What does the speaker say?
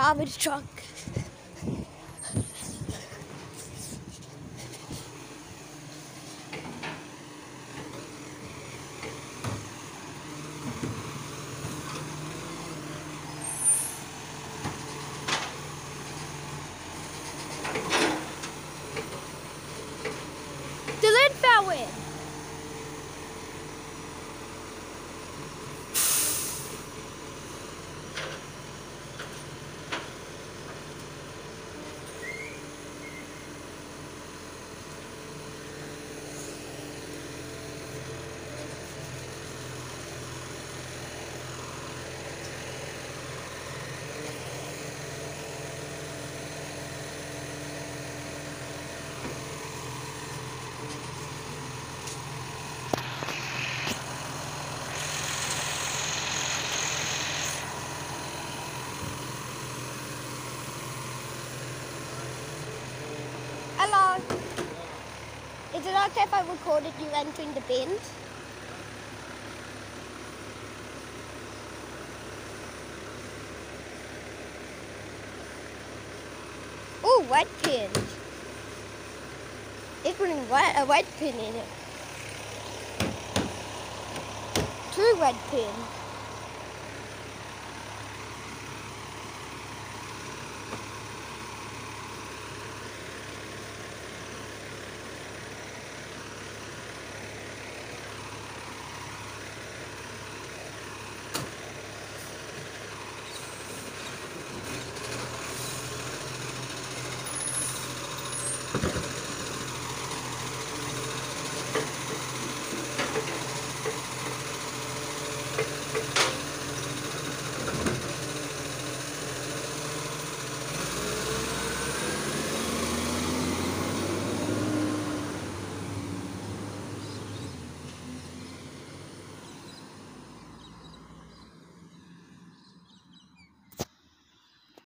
garbage truck. The lid fell in. Is it okay if I recorded you entering the bins? Oh, red pin. It's red, a red pin in it. Two red pins.